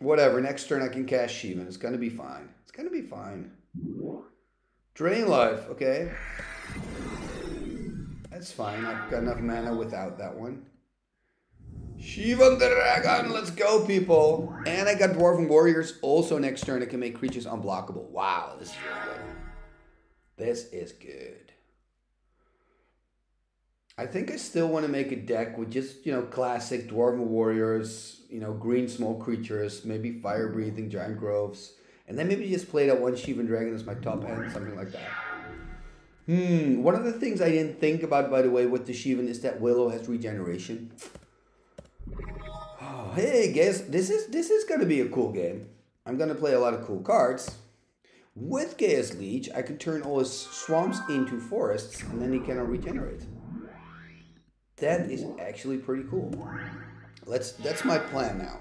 Whatever. Next turn I can cast Shivan. It's gonna be fine. Gonna be fine. Drain life. Okay. That's fine. I've got enough mana without that one. Shivan Dragon. Let's go, people. And I got Dwarven Warriors also next turn. I can make creatures unblockable. Wow, this is really good. This is good. I think I still want to make a deck with just, you know, classic Dwarven Warriors, you know, green small creatures, maybe fire breathing giant groves, and then maybe just play that one Shivan Dragon as my top end, something like that. Hmm, one of the things I didn't think about, by the way, with the Shivan is that Willow has regeneration. Oh, hey, guess this is this is gonna be a cool game. I'm gonna play a lot of cool cards. With Gaea's Liege, I can turn all his swamps into forests, and then he cannot regenerate. That is actually pretty cool. Let's that's my plan now.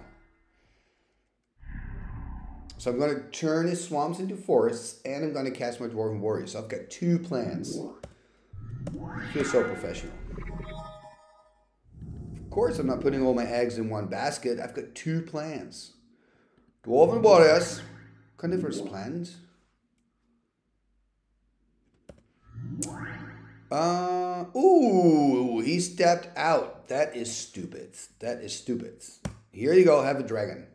So I'm going to turn his swamps into forests, and I'm going to cast my Dwarven Warriors. So I've got two plans. I feel so professional. Of course, I'm not putting all my eggs in one basket. I've got two plans. Dwarven Warriors. Coniferous plans. Uh, ooh, he stepped out. That is stupid. That is stupid. Here you go, have a dragon.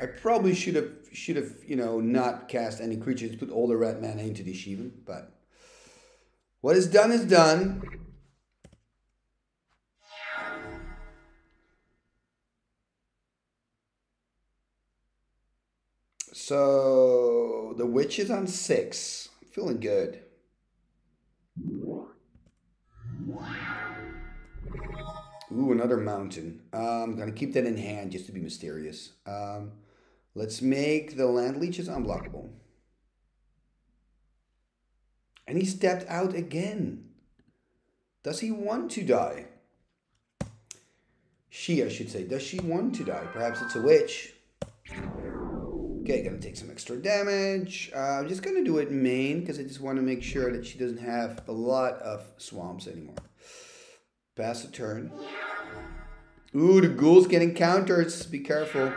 I probably should have should have you know not cast any creatures, put all the red mana into the Shivan, but what is done is done. So the witch is on six. I'm feeling good. Ooh, another mountain. Uh, I'm gonna keep that in hand just to be mysterious. Um, let's make the land leeches unblockable. And he stepped out again. Does he want to die? She, I should say. Does she want to die? Perhaps it's a witch. Okay, gonna take some extra damage. Uh, I'm just gonna do it main because I just want to make sure that she doesn't have a lot of swamps anymore. Pass a turn. Ooh, the ghoul's getting counters. Be careful.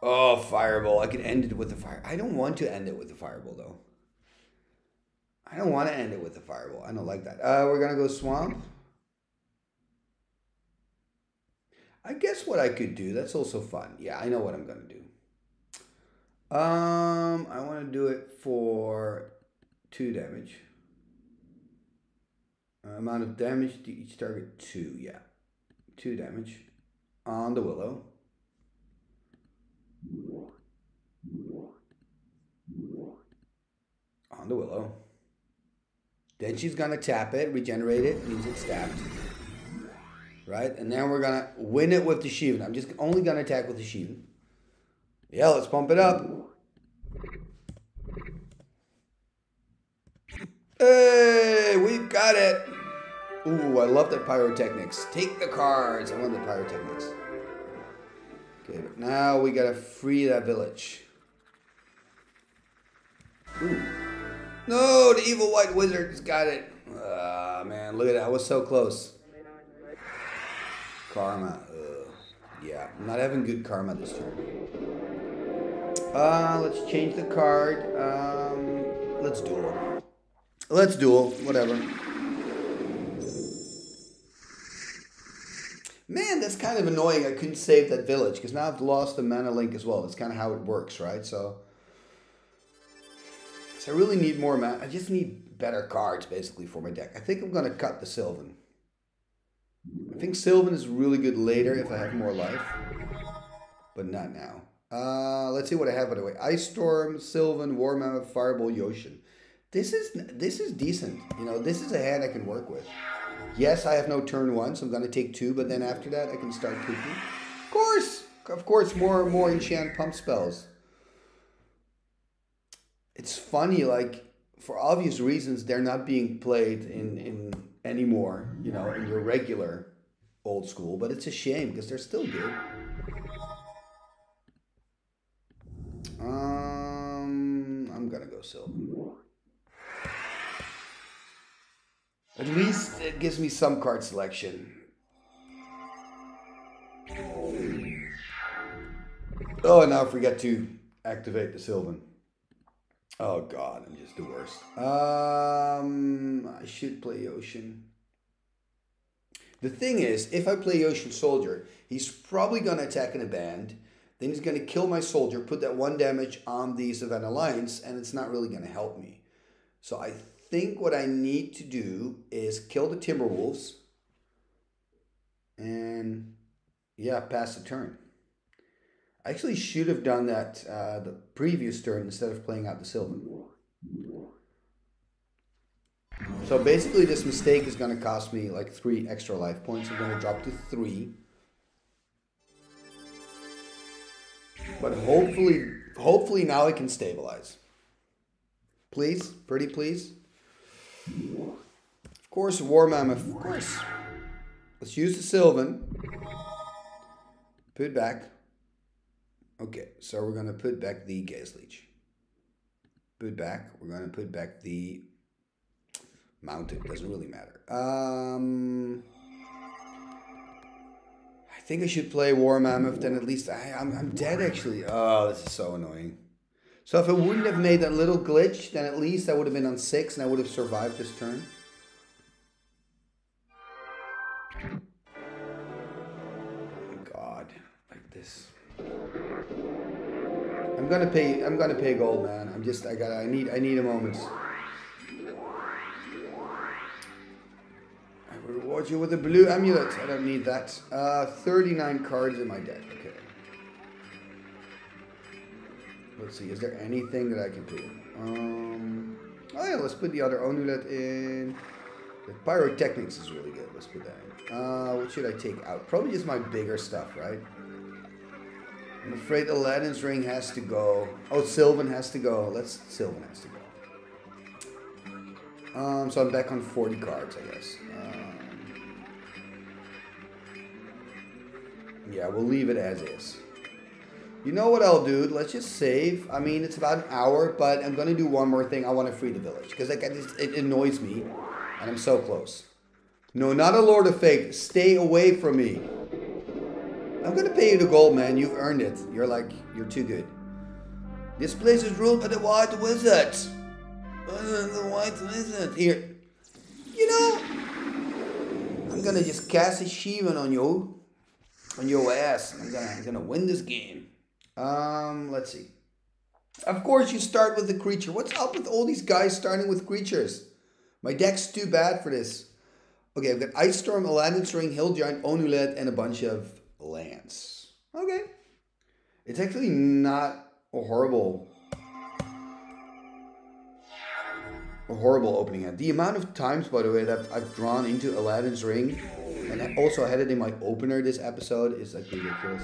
Oh, fireball. I can end it with the fire. I don't want to end it with the fireball though. I don't want to end it with the fireball. I don't like that. Uh, we're gonna go swamp. I guess what I could do. That's also fun. Yeah, I know what I'm gonna do. Um, I want to do it for two damage. Uh, amount of damage to each target two. Yeah, two damage on the willow. On the willow. Then she's gonna tap it, regenerate it, means it's tapped. Right? And then we're gonna win it with the Shivan. I'm just only gonna attack with the Shivan. Yeah, let's pump it up. Hey, we've got it. Ooh, I love that pyrotechnics. Take the cards. I want the pyrotechnics. Okay, but now we gotta free that village. Ooh. No, the evil white wizard's got it. Ah, man, look at that. I was so close. Karma. Yeah, I'm not having good karma this turn. Uh, let's change the card. Um, let's duel. Let's duel. Whatever. Man, that's kind of annoying. I couldn't save that village because now I've lost the mana link as well. That's kind of how it works, right? So, so I really need more mana. I just need better cards basically for my deck. I think I'm gonna cut the Sylvan. I think Sylvan is really good later if I have more life, but not now. Uh, let's see what I have by the way. Ice Storm, Sylvan, War Mammoth, Fireball, Yoshin. This is this is decent. You know, this is a hand I can work with. Yes, I have no turn one, so I'm gonna take two, but then after that I can start cooking. Of course, of course, more and more enchant pump spells. It's funny, like for obvious reasons, they're not being played in in anymore. You know, in your regular old school, but it's a shame because they're still good. Um, I'm gonna go Sylvan. At least it gives me some card selection. Oh, now I forget to activate the Sylvan. Oh god, I'm just the worst. Um, I should play Ocean. The thing is, if I play Yotian Soldier, he's probably going to attack in a band. Then he's going to kill my soldier, put that one damage on the Savannah Lions, and it's not really going to help me. So I think what I need to do is kill the Timberwolves and, yeah, pass the turn. I actually should have done that uh, the previous turn instead of playing out the Sylvan. So basically this mistake is going to cost me like three extra life points. I'm going to drop to three. But hopefully, hopefully now I can stabilize. Please, pretty please. Of course, War Mammoth, of course. Let's use the Sylvan. Put it back. Okay, so we're going to put back the Gaea's Liege. Put back. We're going to put back the Mounted. Doesn't really matter. Um, I think I should play War Mammoth, then at least I, I'm, I'm dead actually. Oh, this is so annoying. So if I wouldn't have made that little glitch, then at least I would have been on six and I would have survived this turn. God, like this. I'm gonna pay. I'm gonna pay gold, man. I'm just. I got. I need. I need a moment. I will reward you with a blue amulet. I don't need that. Uh, 39 cards in my deck. Okay. Let's see. Is there anything that I can in? Um. Oh yeah. Let's put the other Onulet in. The pyrotechnics is really good. Let's put that in. Uh, what should I take out? Probably just my bigger stuff, right? I'm afraid Aladdin's ring has to go. Oh, Sylvan has to go. Let's Sylvan has to go. Um, so I'm back on 40 cards, I guess. Um, yeah, we'll leave it as is. You know what I'll do? Let's just save. I mean, it's about an hour, but I'm going to do one more thing. I want to free the village because like, it annoys me, and I'm so close. No, not a Lord of Fate. Stay away from me. I'm going to pay you the gold, man. You've earned it. You're like, you're too good. This place is ruled by the White Wizard. The White Wizard. Here. You know, I'm going to just cast a Shivan on you. On your ass. I'm going to I'm gonna win this game. Um, let's see. Of course, you start with the creature. What's up with all these guys starting with creatures? My deck's too bad for this. Okay, I've got Ice Storm, Aladdin's Ring, Hill Giant, Onulet, and a bunch of lands. Okay. It's actually not a horrible a horrible opening hand. The amount of times, by the way, that I've drawn into Aladdin's Ring and I also had it in my opener this episode is like ridiculous.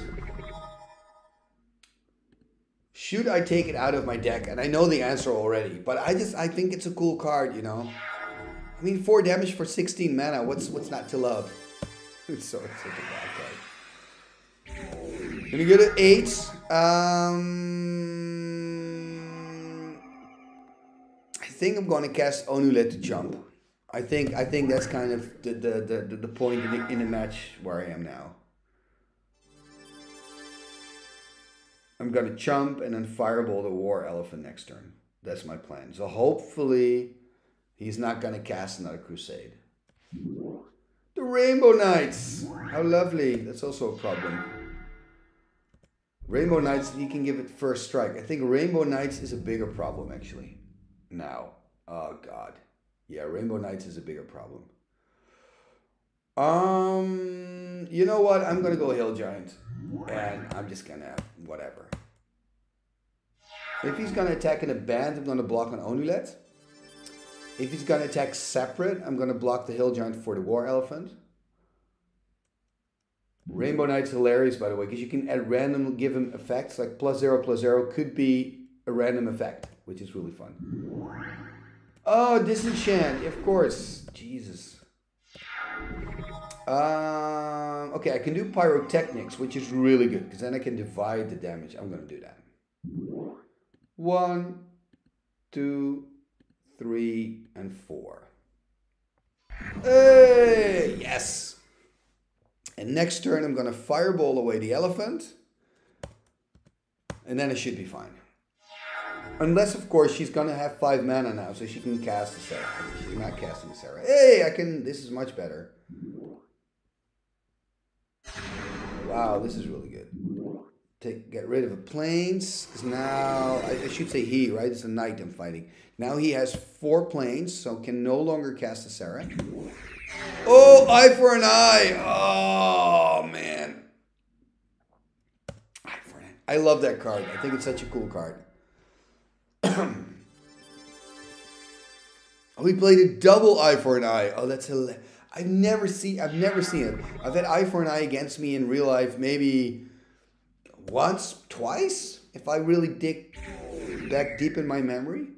Should I take it out of my deck? And I know the answer already, but I just I think it's a cool card, you know. I mean, four damage for 16 mana. What's what's not to love? <laughs> It's so it's such a bad card. Gonna go to eight. Um, I think I'm gonna cast Onulet to jump. I think I think that's kind of the the the, the point in the, in the match where I am now. I'm going to jump and then fireball the war elephant next turn. That's my plan. So hopefully he's not going to cast another crusade. The Rainbow Knights. How lovely. That's also a problem. Rainbow Knights, he can give it first strike. I think Rainbow Knights is a bigger problem actually. Now. Oh god. Yeah, Rainbow Knights is a bigger problem. Um, you know what? I'm gonna go Hill Giant, and I'm just gonna have whatever. If he's gonna attack in a band, I'm gonna block on Onulet. If he's gonna attack separate, I'm gonna block the Hill Giant for the War Elephant. Rainbow Knight's hilarious, by the way, because you can at random give him effects like plus zero plus zero could be a random effect, which is really fun. Oh, disenchant, of course. Jesus. Um, okay, I can do pyrotechnics, which is really good because then I can divide the damage. I'm going to do that. One, two, three, and four. Hey, yes. And next turn, I'm going to fireball away the elephant. And then it should be fine. Unless, of course, she's going to have five mana now, so she can cast the Serra. She's not casting Serra. Hey, I can... This is much better. Wow, this is really Take get rid of the plains. Because now, I, I, should say he, right? It's a knight I'm fighting. Now he has four plains, so can no longer cast a Serra. Oh, eye for an eye. Oh, man. Eye for an eye. I love that card. I think it's such a cool card. <clears throat> oh, he played a double eye for an eye. Oh, that's hilarious. I've never seen I've never seen it. I've had eye for an eye against me in real life maybe once, twice, if I really dig back deep in my memory.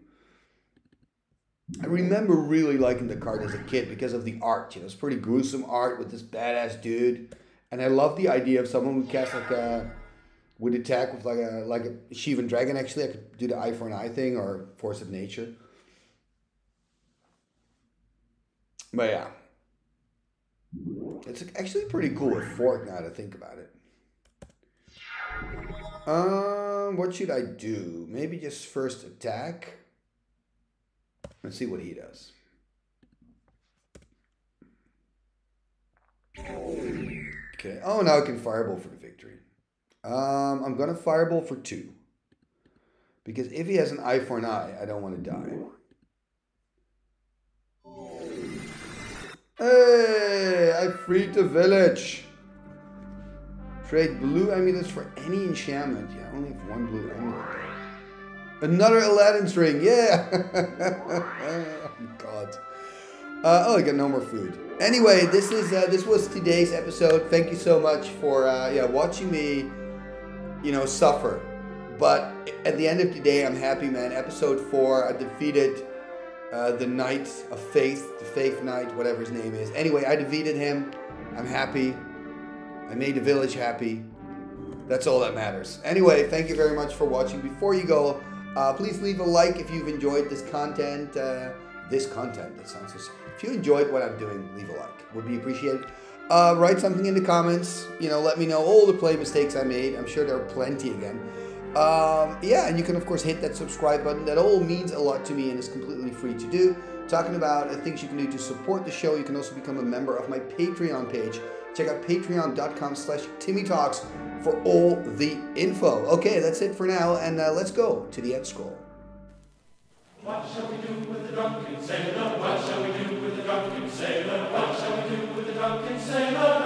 I remember really liking the card as a kid because of the art. You know, it's pretty gruesome art with this badass dude, and I love the idea of someone who casts like a would attack with like a like a Shivan dragon. Actually, I could do the eye for an eye thing or force of nature. But yeah, it's actually pretty cool with Fork now to think about it. Um, what should I do? Maybe just first attack. Let's see what he does. Okay. Oh, now I can fireball for the victory. Um, I'm gonna fireball for two. Because if he has an eye for an eye, I don't want to die. Hey, I freed the village. Trade blue amulets for any enchantment. Yeah, I only have one blue amulet. Another Aladdin's ring. Yeah. <laughs> oh, God. Uh, oh, I got no more food. Anyway, this is uh, this was today's episode. Thank you so much for uh, yeah watching me, you know, suffer. But at the end of the day, I'm happy, man. Episode four, I defeated uh, the Knight of Faith, the Faith Knight, whatever his name is. Anyway, I defeated him. I'm happy. I made the village happy. That's all that matters. Anyway, thank you very much for watching. Before you go, uh, please leave a like if you've enjoyed this content. Uh, this content, that sounds just. If you enjoyed what I'm doing, leave a like. Would be appreciated. Uh, write something in the comments. You know, let me know all the play mistakes I made. I'm sure there are plenty again. Um, yeah, and you can of course hit that subscribe button. That all means a lot to me and is completely free to do. Talking about uh, things you can do to support the show, you can also become a member of my Patreon page. Check out patreon.com slash timmytalks for all the info. Okay, that's it for now, and uh, let's go to the end scroll. What shall we do with the drunken sailor? What shall we do with the drunken sailor? What shall we do with the drunken sailor?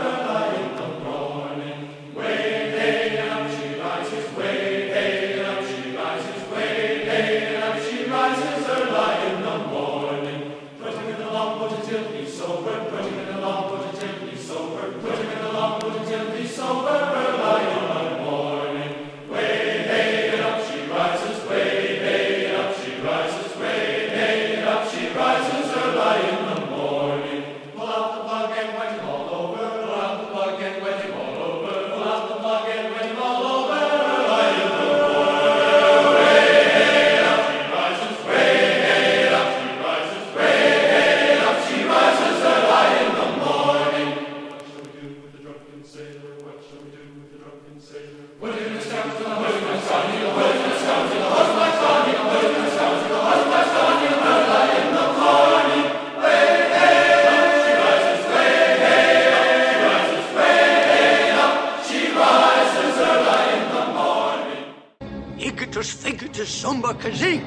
Rises